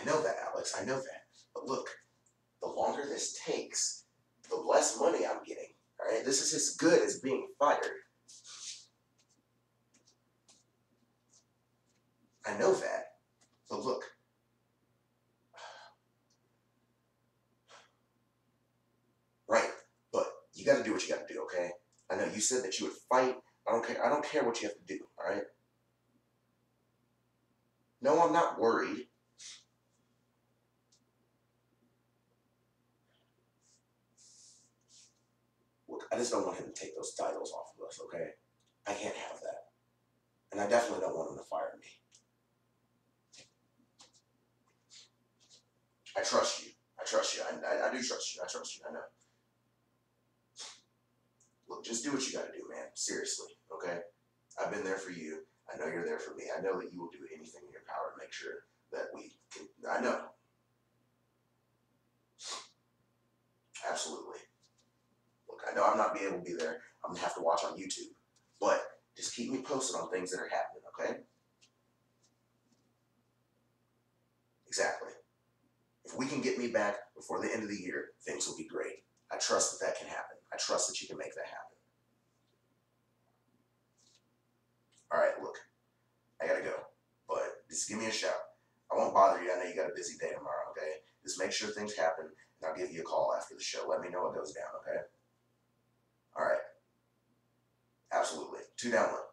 I know that, Alex. I know that. But look, the longer this takes, the less money I'm getting. All right, this is as good as being fired. I know that. But look. Right, but you got to do what you got to do, okay? I know you said that you would fight. I don't care. I don't care what you have to do. All right. No, I'm not worried. I just don't want him to take those titles off of us, okay? I can't have that. And I definitely don't want him to fire me. I trust you. I trust you. I, I, I do trust you. I trust you. I know. Look, just do what you gotta do, man. Seriously, okay? I've been there for you. I know you're there for me. I know that you will do anything in your power to make sure that we can. I know. Absolutely. I'm not be able to be there. I'm gonna have to watch on YouTube. But just keep me posted on things that are happening, okay? Exactly. If we can get me back before the end of the year, things will be great. I trust that that can happen. I trust that you can make that happen. All right, look, I gotta go, but just give me a shout. I won't bother you. I know you got a busy day tomorrow, okay? Just make sure things happen, and I'll give you a call after the show. Let me know what goes down, okay? All right. Absolutely. Two down one.